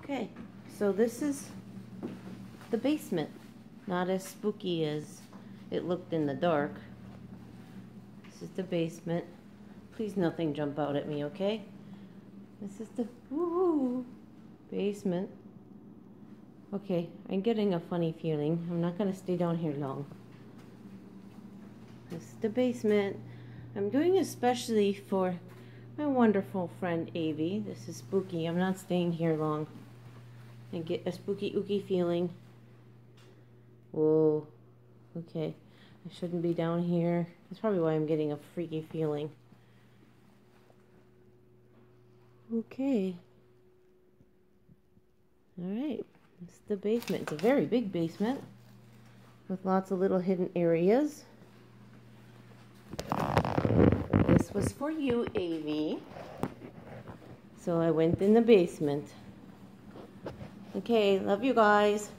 Okay, so this is the basement. Not as spooky as it looked in the dark. This is the basement. Please nothing jump out at me, okay? This is the woo basement. Okay, I'm getting a funny feeling. I'm not gonna stay down here long. This is the basement. I'm doing especially for my wonderful friend Avi. This is spooky. I'm not staying here long. And get a spooky ooky feeling. Whoa. Okay. I shouldn't be down here. That's probably why I'm getting a freaky feeling. Okay. Alright. It's the basement. It's a very big basement with lots of little hidden areas. This was for you, Avi. So I went in the basement. Okay, love you guys.